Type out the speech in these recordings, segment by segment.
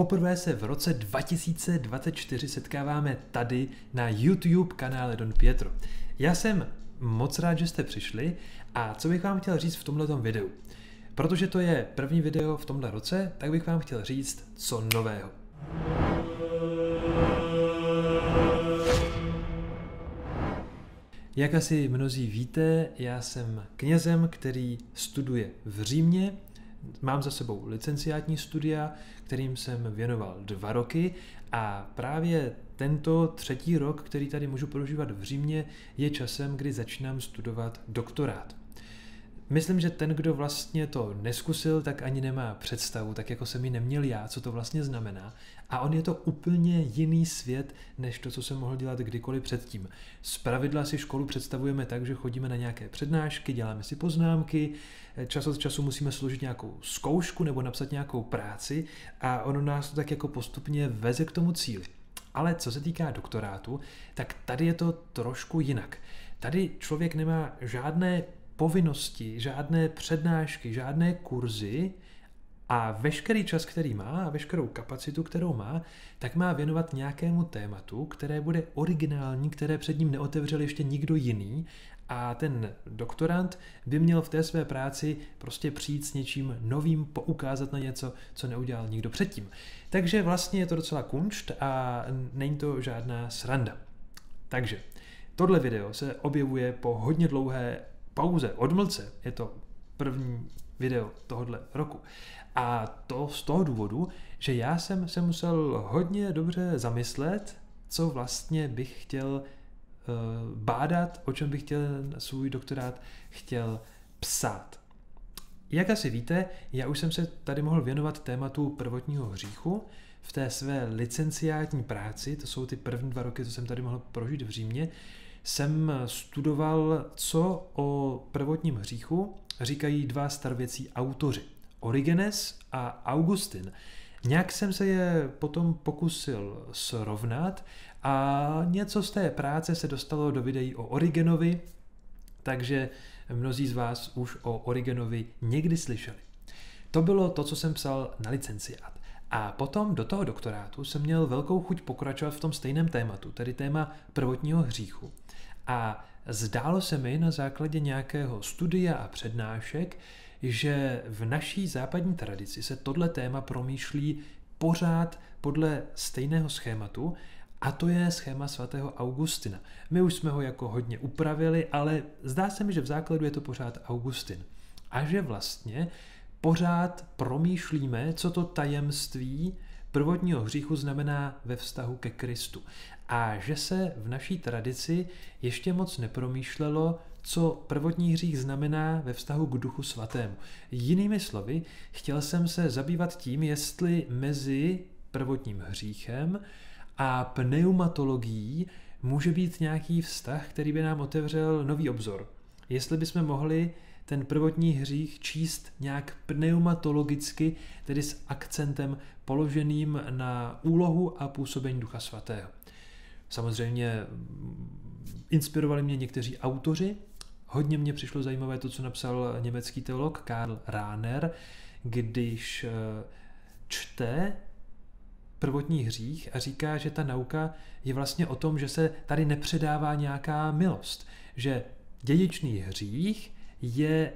Poprvé se v roce 2024 setkáváme tady na YouTube kanále Don Pietro. Já jsem moc rád, že jste přišli a co bych vám chtěl říct v tomto videu. Protože to je první video v tomhle roce, tak bych vám chtěl říct co nového. Jak asi mnozí víte, já jsem knězem, který studuje v Římě Mám za sebou licenciátní studia, kterým jsem věnoval dva roky a právě tento třetí rok, který tady můžu prožívat v Římě, je časem, kdy začínám studovat doktorát. Myslím, že ten, kdo vlastně to neskusil, tak ani nemá představu, tak jako jsem ji neměl já, co to vlastně znamená. A on je to úplně jiný svět, než to, co jsem mohl dělat kdykoliv předtím. Z pravidla si školu představujeme tak, že chodíme na nějaké přednášky, děláme si poznámky, čas od času musíme složit nějakou zkoušku nebo napsat nějakou práci a ono nás to tak jako postupně veze k tomu cíli. Ale co se týká doktorátu, tak tady je to trošku jinak. Tady člověk nemá žádné povinnosti, žádné přednášky, žádné kurzy a veškerý čas, který má a veškerou kapacitu, kterou má, tak má věnovat nějakému tématu, které bude originální, které před ním neotevřel ještě nikdo jiný a ten doktorant by měl v té své práci prostě přijít s něčím novým, poukázat na něco, co neudělal nikdo předtím. Takže vlastně je to docela kunšt a není to žádná sranda. Takže tohle video se objevuje po hodně dlouhé pauze, odmlce, je to první video tohohle roku. A to z toho důvodu, že já jsem se musel hodně dobře zamyslet, co vlastně bych chtěl uh, bádat, o čem bych chtěl svůj doktorát chtěl psát. Jak asi víte, já už jsem se tady mohl věnovat tématu prvotního hříchu v té své licenciátní práci, to jsou ty první dva roky, co jsem tady mohl prožít v Římě, jsem studoval, co o prvotním hříchu říkají dva starvěcí autoři. Origenes a Augustin. Nějak jsem se je potom pokusil srovnat a něco z té práce se dostalo do videí o Origenovi, takže mnozí z vás už o Origenovi někdy slyšeli. To bylo to, co jsem psal na licenciát. A potom do toho doktorátu jsem měl velkou chuť pokračovat v tom stejném tématu, tedy téma prvotního hříchu. A zdálo se mi na základě nějakého studia a přednášek, že v naší západní tradici se tohle téma promýšlí pořád podle stejného schématu, a to je schéma svatého Augustina. My už jsme ho jako hodně upravili, ale zdá se mi, že v základu je to pořád Augustin. A že vlastně pořád promýšlíme, co to tajemství prvotního hříchu znamená ve vztahu ke Kristu. A že se v naší tradici ještě moc nepromýšlelo, co prvotní hřích znamená ve vztahu k duchu svatému. Jinými slovy, chtěl jsem se zabývat tím, jestli mezi prvotním hříchem a pneumatologií může být nějaký vztah, který by nám otevřel nový obzor. Jestli bychom mohli ten prvotní hřích číst nějak pneumatologicky, tedy s akcentem položeným na úlohu a působení Ducha Svatého. Samozřejmě mm, inspirovali mě někteří autoři, hodně mě přišlo zajímavé to, co napsal německý teolog Karl Rahner, když eh, čte prvotní hřích a říká, že ta nauka je vlastně o tom, že se tady nepředává nějaká milost, že dědičný hřích je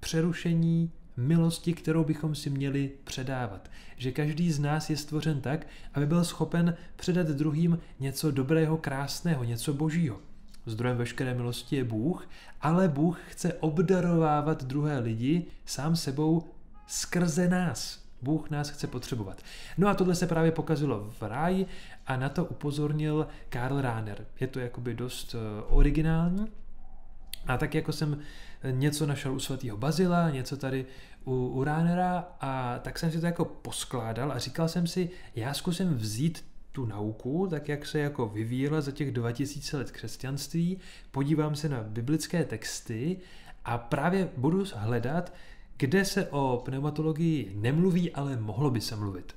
přerušení milosti, kterou bychom si měli předávat. Že každý z nás je stvořen tak, aby byl schopen předat druhým něco dobrého, krásného, něco božího. Zdrojem veškeré milosti je Bůh, ale Bůh chce obdarovávat druhé lidi sám sebou skrze nás. Bůh nás chce potřebovat. No a tohle se právě pokazilo v ráji a na to upozornil Karl Rahner. Je to jakoby dost eh, originální, a tak jako jsem něco našel u svatého Bazila, něco tady u, u Ránera a tak jsem si to jako poskládal a říkal jsem si, já zkusím vzít tu nauku, tak jak se jako vyvíjela za těch 2000 let křesťanství, podívám se na biblické texty a právě budu hledat, kde se o pneumatologii nemluví, ale mohlo by se mluvit.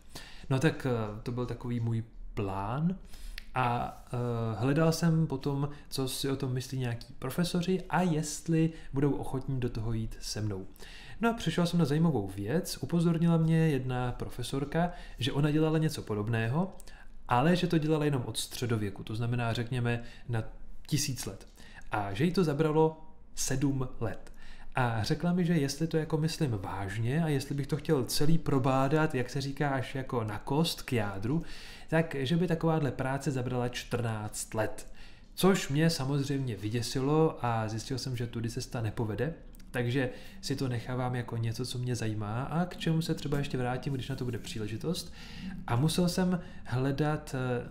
No tak eh, to byl takový můj plán. A uh, hledal jsem potom, co si o tom myslí nějaký profesoři a jestli budou ochotní do toho jít se mnou. No a přišel jsem na zajímavou věc, upozornila mě jedna profesorka, že ona dělala něco podobného, ale že to dělala jenom od středověku, to znamená řekněme na tisíc let. A že jí to zabralo sedm let. A řekla mi, že jestli to jako myslím vážně a jestli bych to chtěl celý probádat, jak se říká, až jako na kost, k jádru, tak že by takováhle práce zabrala 14 let. Což mě samozřejmě vyděsilo a zjistil jsem, že tudy cesta nepovede, takže si to nechávám jako něco, co mě zajímá a k čemu se třeba ještě vrátím, když na to bude příležitost. A musel jsem hledat eh,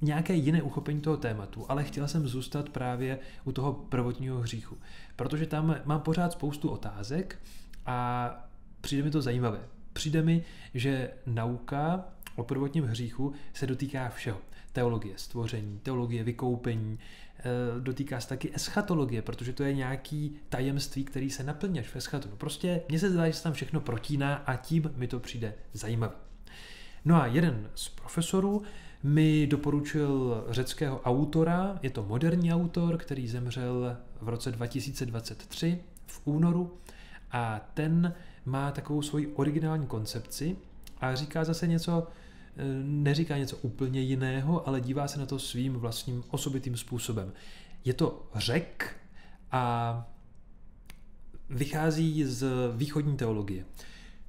nějaké jiné uchopení toho tématu, ale chtěl jsem zůstat právě u toho prvotního hříchu, protože tam mám pořád spoustu otázek a přijde mi to zajímavé. Přijde mi, že nauka o prvotním hříchu se dotýká všeho. Teologie stvoření, teologie vykoupení, eh, dotýká se taky eschatologie, protože to je nějaký tajemství, který se naplňuje v eschatonu. Prostě mně se zdá, že se tam všechno protíná a tím mi to přijde zajímavé. No a jeden z profesorů mi doporučil řeckého autora, je to moderní autor, který zemřel v roce 2023 v únoru a ten má takovou svoji originální koncepci a říká zase něco, eh, neříká něco úplně jiného, ale dívá se na to svým vlastním osobitým způsobem. Je to řek a vychází z východní teologie.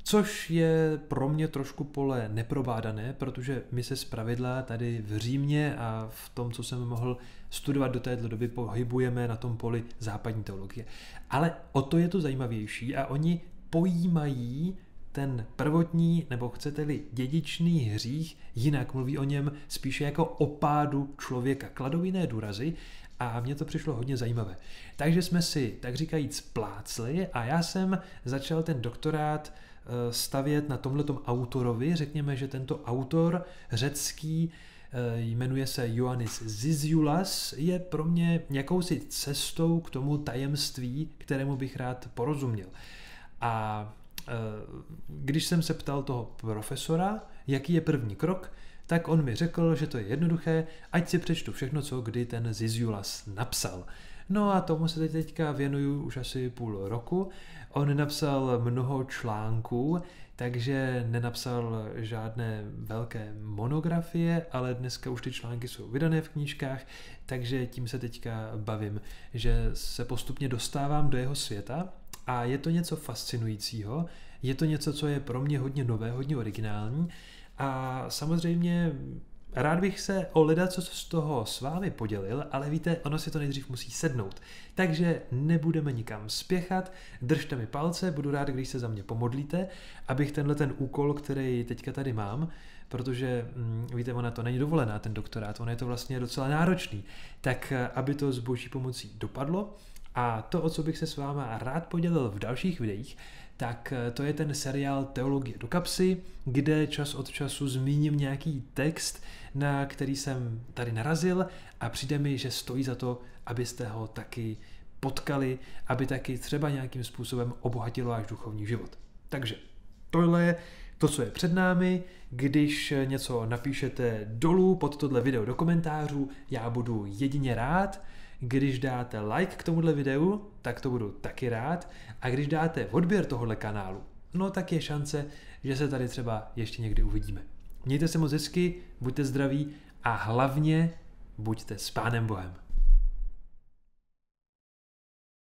Což je pro mě trošku pole neprobádané, protože my se zpravidla tady v Římě a v tom, co jsem mohl studovat do této doby, pohybujeme na tom poli západní teologie. Ale o to je to zajímavější a oni pojímají ten prvotní, nebo chcete-li dědičný hřích, jinak mluví o něm spíše jako opádu člověka. Kladou jiné důrazy a mně to přišlo hodně zajímavé. Takže jsme si, tak říkajíc, plácli a já jsem začal ten doktorát Eh, stavět na tomhletom autorovi. Řekněme, že tento autor řecký eh, jmenuje se Ioannis Ziziulas, je pro mě jakousi cestou k tomu tajemství, kterému bych rád porozuměl. A eh, když jsem se ptal toho profesora, jaký je první krok, tak on mi řekl, že to je jednoduché, ať si přečtu všechno, co kdy ten Ziziulas napsal. No a tomu se teď teďka věnuju už asi půl roku. On napsal mnoho článků, takže nenapsal žádné velké monografie, ale dneska už ty články jsou vydané v knížkách, takže tím se teďka bavím, že se postupně dostávám do jeho světa. A je to něco fascinujícího, je to něco, co je pro mě hodně nové, hodně originální a samozřejmě Rád bych se o leda co z toho s vámi podělil, ale víte, ono si to nejdřív musí sednout. Takže nebudeme nikam spěchat, držte mi palce, budu rád, když se za mě pomodlíte, abych tenhle ten úkol, který teďka tady mám, protože hm, víte, ona to není dovolená, ten doktorát, ono je to vlastně docela náročný, tak eh, aby to s boží pomocí dopadlo a to, o co bych se s váma rád podělil v dalších videích, tak eh, to je ten seriál Teologie do kapsy, kde čas od času zmíním nějaký text, na který jsem tady narazil a přijde mi, že stojí za to, abyste ho taky potkali, aby taky třeba nějakým způsobem obohatilo váš duchovní život. Takže tohle je to, co je před námi. Když něco napíšete dolů pod tohle video do komentářů, já budu jedině rád. Když dáte like k tomuhle videu, tak to budu taky rád. A když dáte odběr tohohle kanálu, no tak je šance, že se tady třeba ještě někdy uvidíme. Mějte se moc hezky, buďte zdraví a hlavně buďte s Pánem Bohem.